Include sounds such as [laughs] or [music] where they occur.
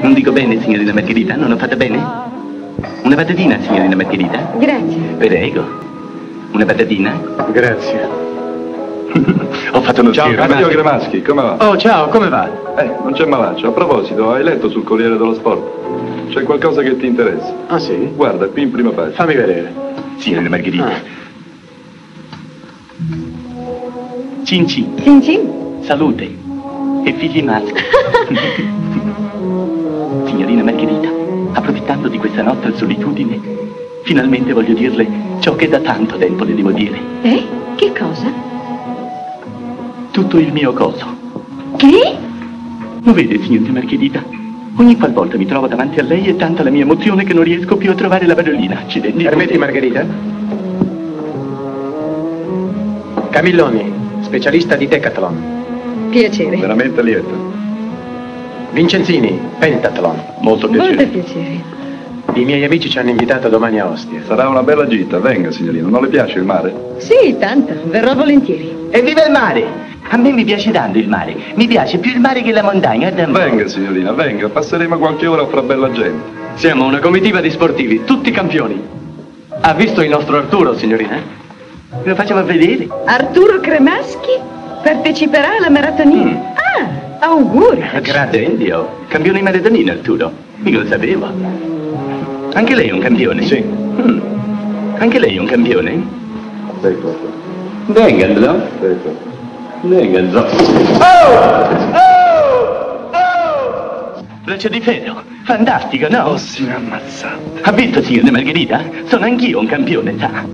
Non dico bene, signorina Margherita? Non ho fatto bene? Una patatina, signorina Margherita? Grazie. Prego. Una patatina? Grazie. [laughs] Ho fatto uno Ciao, scherzo. Matteo Cremaschi, come va? Oh, ciao, come va? Eh, non c'è malaccio. A proposito, hai letto sul Corriere dello Sport? C'è qualcosa che ti interessa? Ah, sì? Guarda, qui in prima pagina. Fammi vedere. Signorina Margherita. Ah. Cin cin, Cin cin. salute e figli maschi. [laughs] Signorina Margherita, approfittando di questa nostra solitudine, finalmente voglio dirle ciò che da tanto tempo le devo dire. Eh? Che cosa? Tutto il mio coso. Che? Lo vede, signorina Margherita? Ogni qualvolta mi trovo davanti a lei è tanta la mia emozione che non riesco più a trovare la parolina. Accidenti. Permetti, Margherita? Camilloni, specialista di decathlon. Piacere. Veramente lieto. Vincenzini, pentathlon. Molto piacere. Molto piacere. I miei amici ci hanno invitato domani a Ostia. Sarà una bella gita. Venga, signorino. Non le piace il mare? Sì, tanto. Verrò volentieri. Evviva il mare! A me mi piace tanto il mare. Mi piace più il mare che la montagna. Venga, signorina, venga. Passeremo qualche ora fra bella gente. Siamo una comitiva di sportivi, tutti campioni. Ha visto il nostro Arturo, signorina? Me lo facciamo vedere. Arturo Cremaschi parteciperà alla maratonina. Ah, auguri. Grazie. Dio. Campione di maratonina, Arturo. Mica lo sapevo. Anche lei è un campione? Sì. Mm. Anche lei è un campione? Sei proprio. Venga, Anzo. Sei proprio. Venga, Anzo. Oh! Oh! Oh! Braccio di ferro. Fantastico, no? Prossima ammazzata. Ha visto, signora Margherita? Sono anch'io un campione, sa?